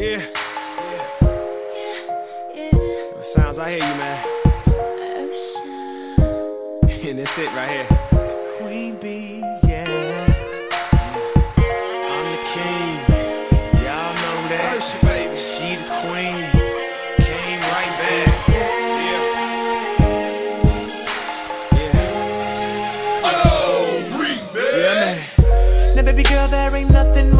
Yeah. Yeah. yeah. Sounds, I hear you, man. Ocean. and that's it right here. Queen bee, yeah. I'm the king. Y'all know that. Ocean, baby. She the queen. Came right back. Yeah. Yeah. Oh, remix. Now, baby girl, there ain't nothing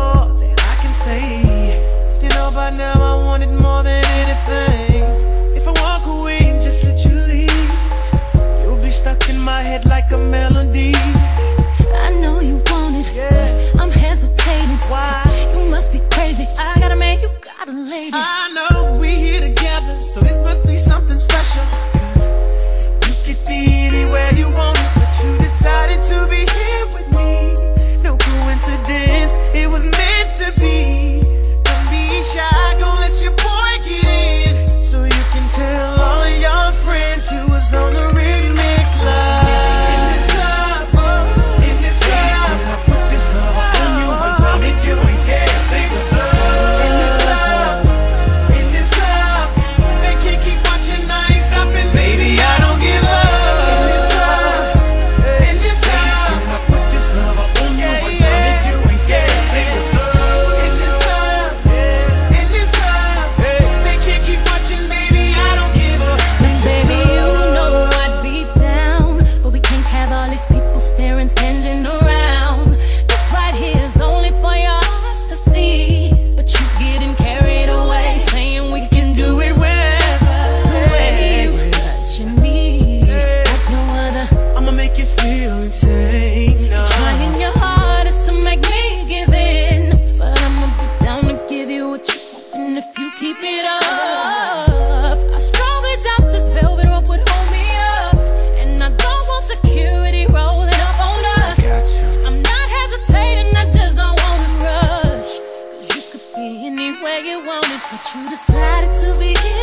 more than anything. If I walk away and just let you leave You'll be stuck in my head like a melody. I know you want it, I'm hesitating. Why? You must be crazy, I got a man. you got a lady where you wanted, but you decided to be here.